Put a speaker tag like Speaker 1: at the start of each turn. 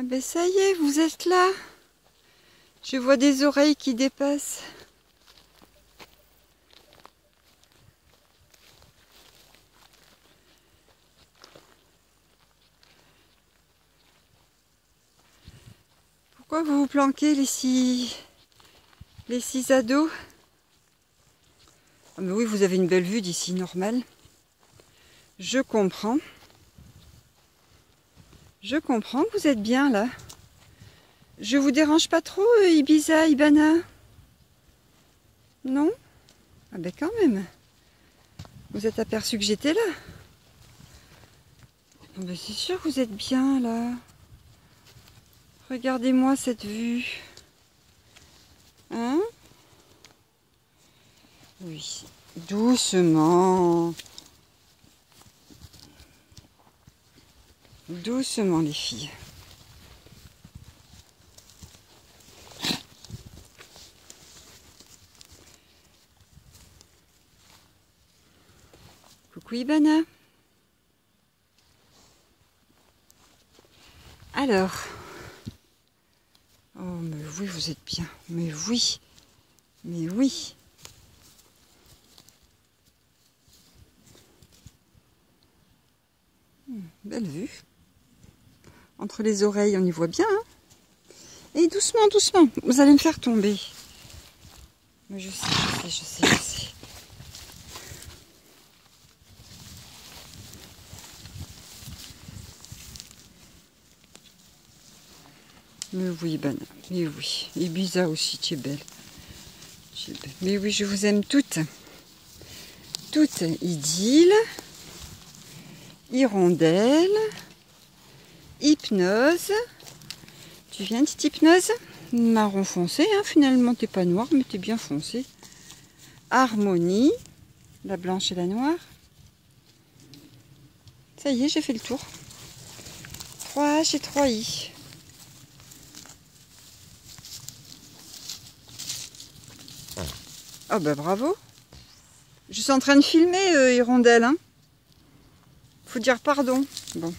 Speaker 1: Ah ben ça y est, vous êtes là. Je vois des oreilles qui dépassent. Pourquoi vous vous planquez les six les six ados? Ah mais oui, vous avez une belle vue d'ici, normal. Je comprends. Je comprends que vous êtes bien là. Je vous dérange pas trop, Ibiza, Ibana? Non? Ah ben quand même. Vous êtes aperçu que j'étais là ah ben C'est sûr que vous êtes bien là. Regardez-moi cette vue. Hein? Oui, doucement. Doucement les filles. Coucou Ibana. Alors. Oh mais oui, vous êtes bien. Mais oui. Mais oui. Hmm, belle vue. Entre les oreilles, on y voit bien. Hein. Et doucement, doucement. Vous allez me faire tomber. Mais je sais, je sais, je sais. Mais oui, ben, mais oui. Ibiza aussi, tu es belle. Tu es belle. Mais oui, je vous aime toutes. Toutes idylle, hirondelle, hypnose. Tu viens, petite hypnose Marron foncé, hein, finalement, t'es pas noir, mais t'es bien foncé. Harmonie, la blanche et la noire. Ça y est, j'ai fait le tour. 3H et 3I. Oh bah bravo. Je suis en train de filmer, euh, Hirondelle. Hein. Faut dire pardon. Bon.